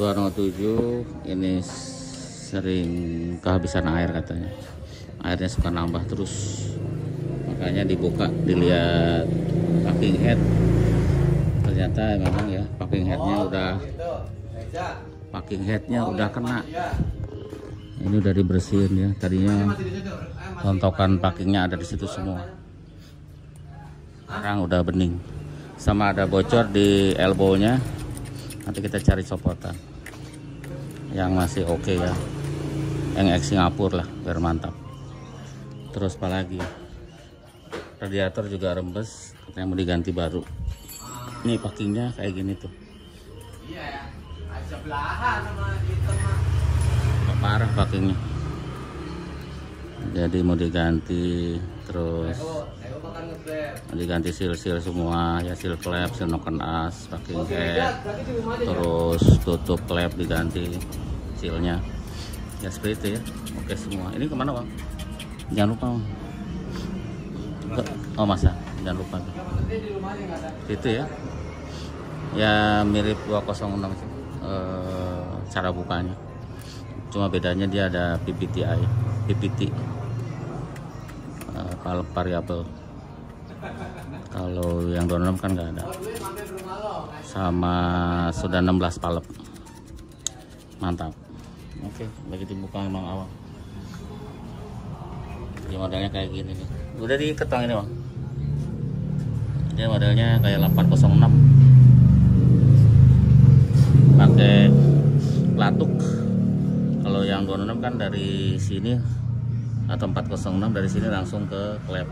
207 ini sering kehabisan air katanya. Airnya suka nambah terus. Makanya dibuka dilihat packing head. Ternyata memang ya packing headnya udah packing headnya udah kena. ini udah dibersihin ya tadinya tontokan packingnya ada di situ semua. sekarang udah bening. Sama ada bocor di elbownya. Nanti kita cari copotan yang masih oke okay ya. Yang ex Singapura lah biar mantap. Terus apa lagi? Radiator juga rembes katanya mau diganti baru. Ini packingnya kayak gini tuh. Iya ya, sebelahan sama mah. parah packingnya. Jadi mau diganti terus diganti seal-seal semua ya seal klep seal noken as packing head terus tutup klep diganti sealnya ya seperti itu ya. Oke semua. Ini ke mana bang? Jangan lupa bang. Oh masa. Jangan lupa. Ada. itu ya. Ya mirip 206 sih eh, cara bukanya. Cuma bedanya dia ada PPTI PPT eh, valve variabel kalau yang 26 kan nggak ada. Sama sudah 16 palep. Mantap. Oke begitu buka emang awal. Ini modelnya kayak gini nih. Udah di ketong ini bang? Dia modelnya kayak 806 pakai pelatuk. Kalau yang 26 kan dari sini atau 406 dari sini langsung ke klep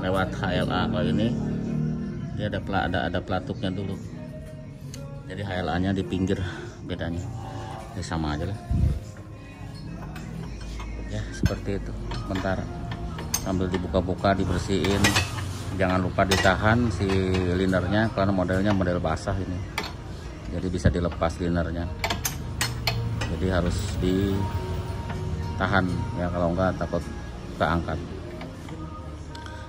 lewat HLA kalau ini. Dia ada ada ada pelatuknya dulu. Jadi HLA nya di pinggir bedanya. Ya sama aja lah. Ya seperti itu. Bentar sambil dibuka-buka dibersihin. Jangan lupa ditahan si linernya. Karena modelnya model basah ini. Jadi bisa dilepas linernya. Jadi harus ditahan. Ya kalau enggak takut keangkat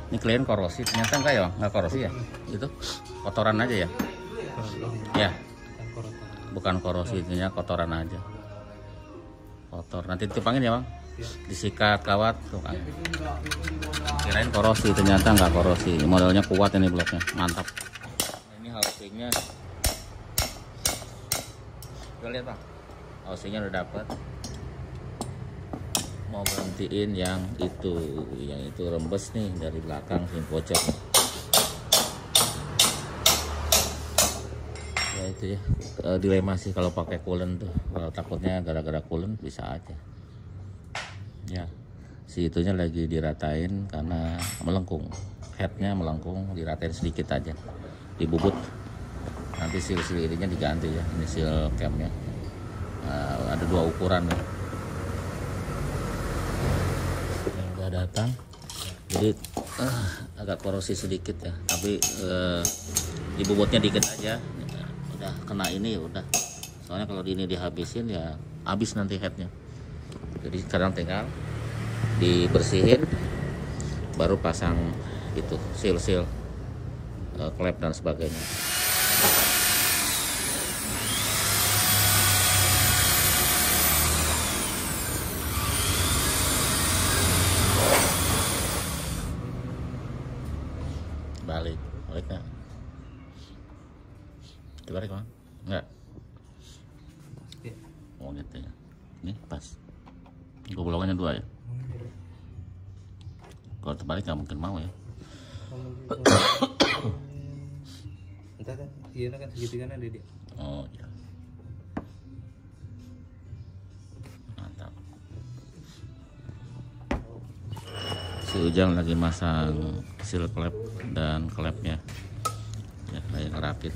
ini klien korosi ternyata enggak ya enggak korosi ya? Itu kotoran aja ya? Ya. Bukan korosi intinya kotoran aja. Kotor. Nanti ditupangin ya bang? Disikat kawat tuh kan kirain korosi ternyata nggak korosi modelnya kuat ini bloknya. Mantap. Ini housingnya. Coba lihat bang. Housingnya udah dapet mau berhentiin yang itu yang itu rembes nih dari belakang sini bocor ya itu ya Eh, dilema sih kalau pakai coolant tuh. Kalau takutnya gara-gara coolant bisa aja. Ya si itunya lagi diratain karena melengkung. Headnya melengkung diratain sedikit aja. Dibubut. Nanti seal ininya diganti ya ini seal camnya Eh, ada dua ukuran nih Ini udah datang. Jadi eh, agak korosi sedikit ya. Tapi dibobotnya dikit aja. Udah kena ini ya udah. Soalnya kalau ini dihabisin ya habis nanti headnya. Jadi sekarang tinggal dibersihin baru pasang itu seal seal eh, klep dan sebagainya dibalik kan nggak oh gitu ya. Ini pas. Gue bolongannya dua ya? Kalau terbalik nggak mungkin mau ya. Entah kan, iya kan segitiga ada dia. oh iya. Mantap. Si Ujang lagi masang seal klep dan klepnya. Ya kayak ngerakit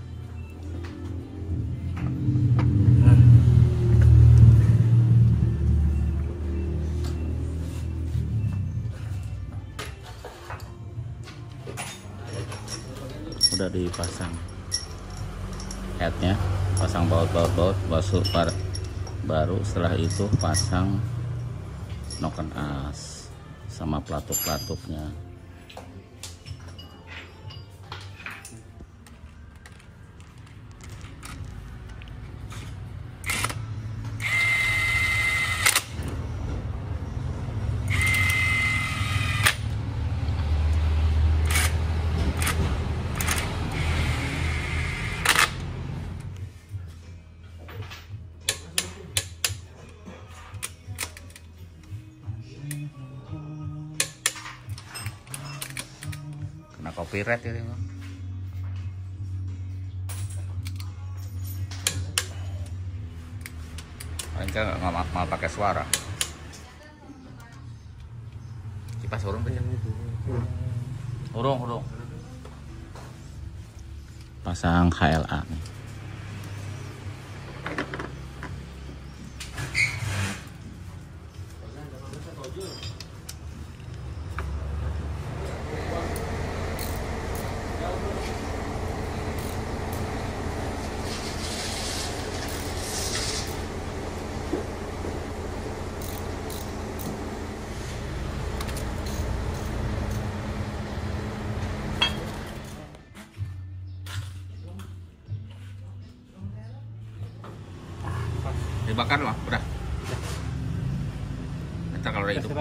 dipasang headnya pasang baut-baut baut basu par- baru setelah itu pasang noken as sama pelatuk-pelatuknya copyright ya Bang. Kan nggak mau, mau pakai suara. Kipas urung tuh ya. Urung, urung. Pasang HLA nih. Dibakar lah, udah. Ntar kalau udah hidup.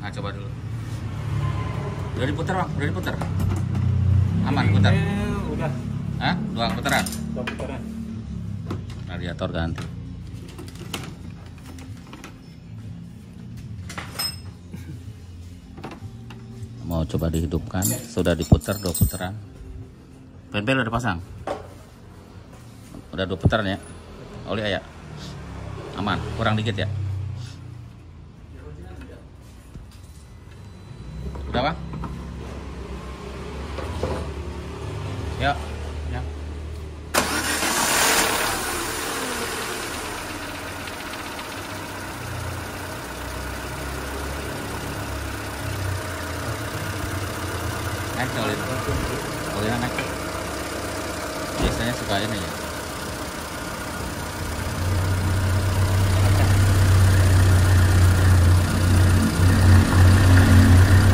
Nah, coba dulu. Udah diputar, Bang. Udah diputar. Aman, putar. Eh, udah Hah? Dua putaran. dua putaran Radiator ganti. Mau coba dihidupkan, sudah diputar dua putaran. Penbel udah pasang. Udah dua putaran ya. Oli ayah. Aman, kurang dikit ya. Udah bang? Yuk. Ya. Naik olin. Olin naik. Biasanya suka ini ya.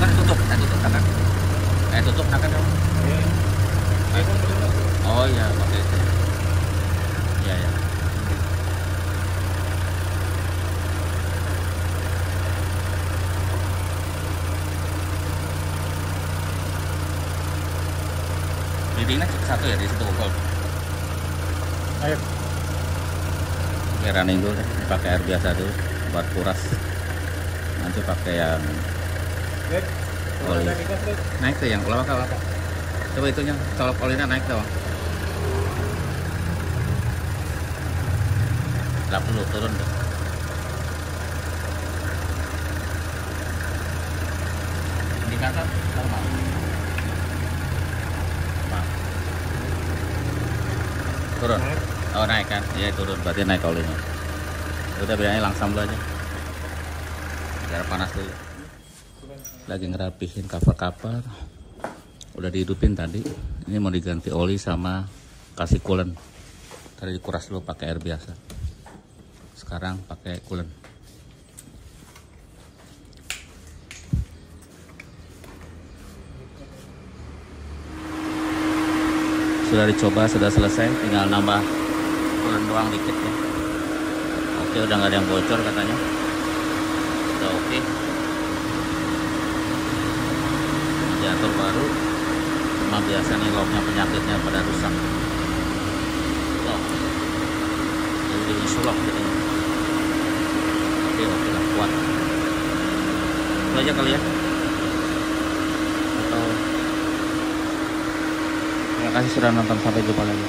Kan tutup, kan tutup, kan. Tutup, kan dong. Oh iya, pakai itu. Iya ya. Cuma satu ya di situ volt. ayo Oke running dulu deh, pakai air biasa dulu buat kuras. Nanti pakai yang Red. naik tuh yang kelapa kelapa. Coba itunya colok olinya naik dong. Lap dulu turun deh. Indikator normal. Turun. Oh naik kan? Iya turun. Berarti naik olinya. Udah bilangnya langsam dulu aja. Biar panas dulu lagi ngerapihin cover-cover. Udah dihidupin tadi. Ini mau diganti oli sama kasih coolant tadi dikuras dulu pakai air biasa. Sekarang pakai coolant sudah dicoba sudah selesai. Tinggal nambah coolant doang dikit ya. Oke udah nggak ada yang bocor katanya. Udah oke radiator baru cuma biasa nih locknya penyakitnya pada rusak. Lock jadi insulok gitu oke oke lah kuat. Itu aja kali ya. Atau terima kasih sudah nonton. Sampai jumpa lagi